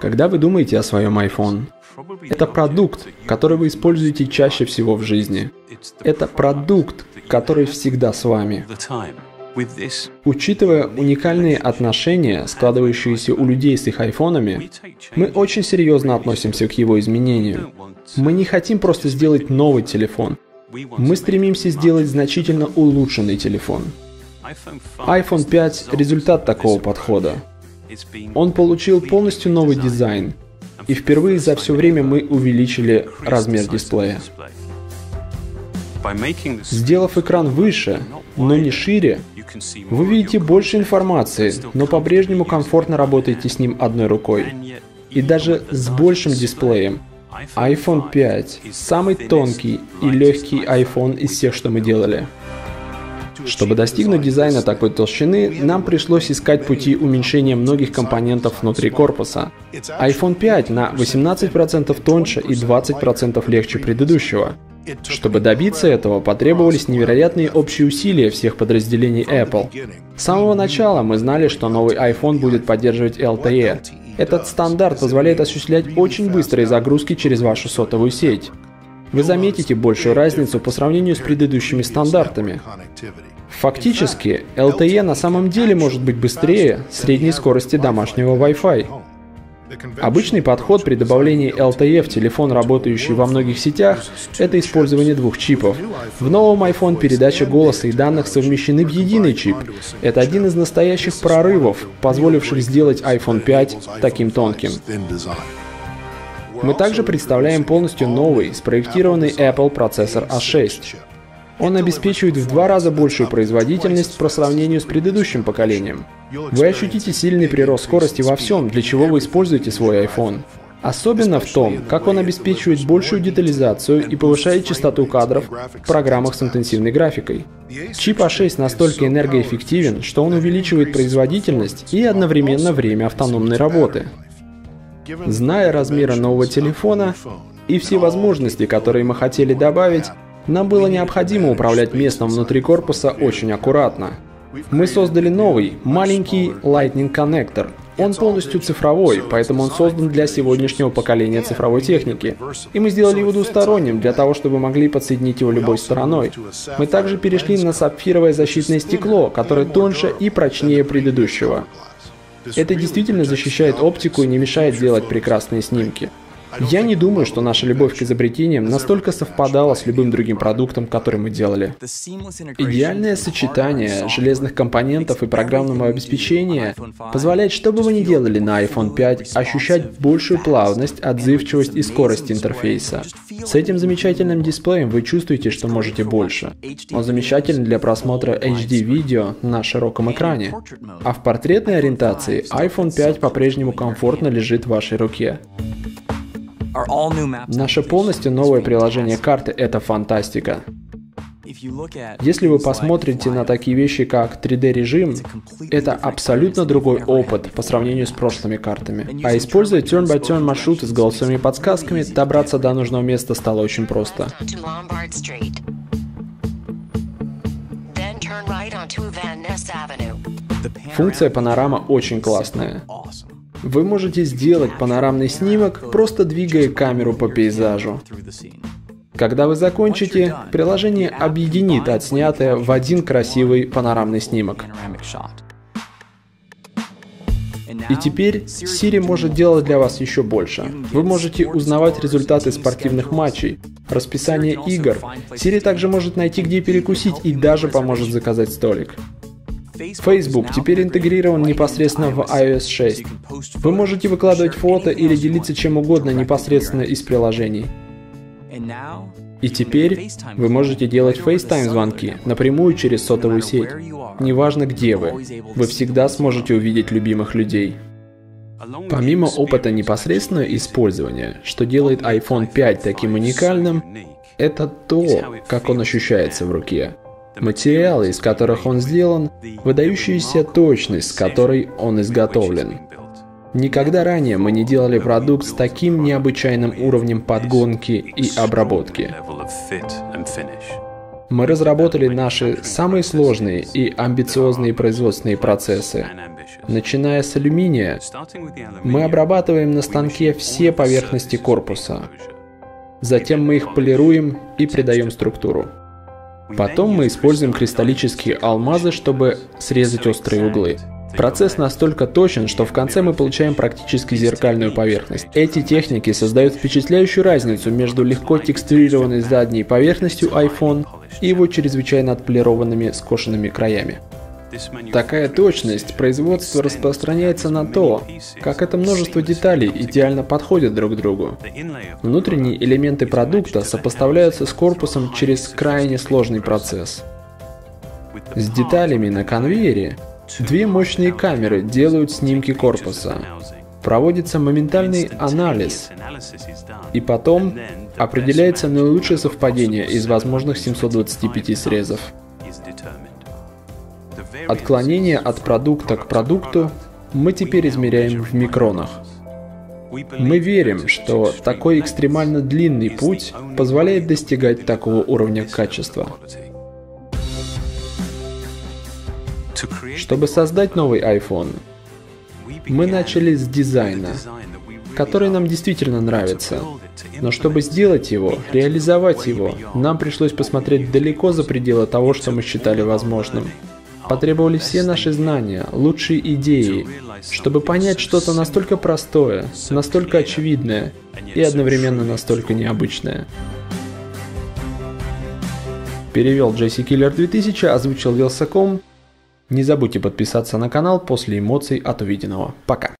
Когда вы думаете о своем iPhone, это продукт, который вы используете чаще всего в жизни. Это продукт, который всегда с вами. Учитывая уникальные отношения, складывающиеся у людей с их айфонами, мы очень серьезно относимся к его изменению. Мы не хотим просто сделать новый телефон. Мы стремимся сделать значительно улучшенный телефон. iPhone 5 – результат такого подхода. Он получил полностью новый дизайн, и впервые за все время мы увеличили размер дисплея. Сделав экран выше, но не шире, вы видите больше информации, но по-прежнему комфортно работаете с ним одной рукой. И даже с большим дисплеем. iPhone 5 – самый тонкий и легкий iPhone из всех, что мы делали. Чтобы достигнуть дизайна такой толщины, нам пришлось искать пути уменьшения многих компонентов внутри корпуса. iPhone 5 на 18% тоньше и 20% легче предыдущего. Чтобы добиться этого, потребовались невероятные общие усилия всех подразделений Apple. С самого начала мы знали, что новый iPhone будет поддерживать LTE. Этот стандарт позволяет осуществлять очень быстрые загрузки через вашу сотовую сеть. Вы заметите большую разницу по сравнению с предыдущими стандартами. Фактически, LTE на самом деле может быть быстрее средней скорости домашнего Wi-Fi. Обычный подход при добавлении LTE в телефон, работающий во многих сетях, это использование двух чипов. В новом iPhone передача голоса и данных совмещены в единый чип. Это один из настоящих прорывов, позволивших сделать iPhone 5 таким тонким. Мы также представляем полностью новый, спроектированный Apple процессор A6. Он обеспечивает в два раза большую производительность по сравнению с предыдущим поколением. Вы ощутите сильный прирост скорости во всем, для чего вы используете свой iPhone. Особенно в том, как он обеспечивает большую детализацию и повышает частоту кадров в программах с интенсивной графикой. Чип A6 настолько энергоэффективен, что он увеличивает производительность и одновременно время автономной работы. Зная размеры нового телефона и все возможности, которые мы хотели добавить, нам было необходимо управлять местом внутри корпуса очень аккуратно. Мы создали новый, маленький Lightning Connector. Он полностью цифровой, поэтому он создан для сегодняшнего поколения цифровой техники. И мы сделали его двусторонним, для того, чтобы могли подсоединить его любой стороной. Мы также перешли на сапфировое защитное стекло, которое тоньше и прочнее предыдущего. Это действительно защищает оптику и не мешает делать прекрасные снимки. Я не думаю, что наша любовь к изобретениям настолько совпадала с любым другим продуктом, который мы делали. Идеальное сочетание железных компонентов и программного обеспечения позволяет, что бы вы ни делали на iPhone 5, ощущать большую плавность, отзывчивость и скорость интерфейса. С этим замечательным дисплеем вы чувствуете, что можете больше. Он замечателен для просмотра HD-видео на широком экране. А в портретной ориентации iPhone 5 по-прежнему комфортно лежит в вашей руке. Наше полностью новое приложение карты – это фантастика. Если вы посмотрите на такие вещи, как 3D-режим, это абсолютно другой опыт по сравнению с прошлыми картами. А используя turn-by-turn маршруты с голосовыми подсказками, добраться до нужного места стало очень просто. Функция панорама очень классная. Вы можете сделать панорамный снимок, просто двигая камеру по пейзажу. Когда вы закончите, приложение объединит отснятое в один красивый панорамный снимок. И теперь Siri может делать для вас еще больше. Вы можете узнавать результаты спортивных матчей, расписание игр. Siri также может найти, где перекусить и даже поможет заказать столик. Facebook теперь интегрирован непосредственно в iOS 6. Вы можете выкладывать фото или делиться чем угодно непосредственно из приложений. И теперь вы можете делать FaceTime звонки напрямую через сотовую сеть. Неважно где вы, вы всегда сможете увидеть любимых людей. Помимо опыта непосредственного использования, что делает iPhone 5 таким уникальным, это то, как он ощущается в руке. Материалы, из которых он сделан, выдающаяся точность, с которой он изготовлен. Никогда ранее мы не делали продукт с таким необычайным уровнем подгонки и обработки. Мы разработали наши самые сложные и амбициозные производственные процессы. Начиная с алюминия, мы обрабатываем на станке все поверхности корпуса. Затем мы их полируем и придаем структуру. Потом мы используем кристаллические алмазы, чтобы срезать острые углы. Процесс настолько точен, что в конце мы получаем практически зеркальную поверхность. Эти техники создают впечатляющую разницу между легко текстурированной задней поверхностью iPhone и его чрезвычайно отполированными скошенными краями. Такая точность производства распространяется на то, как это множество деталей идеально подходят друг к другу. Внутренние элементы продукта сопоставляются с корпусом через крайне сложный процесс. С деталями на конвейере две мощные камеры делают снимки корпуса. Проводится моментальный анализ, и потом определяется наилучшее совпадение из возможных 725 срезов. Отклонение от продукта к продукту мы теперь измеряем в микронах. Мы верим, что такой экстремально длинный путь позволяет достигать такого уровня качества. Чтобы создать новый iPhone, мы начали с дизайна, который нам действительно нравится. Но чтобы сделать его, реализовать его, нам пришлось посмотреть далеко за пределы того, что мы считали возможным. Потребовали все наши знания, лучшие идеи, чтобы понять что-то настолько простое, настолько очевидное и одновременно настолько необычное. Перевел Джесси Киллер 2000, озвучил Вилсаком. Не забудьте подписаться на канал после эмоций от увиденного. Пока.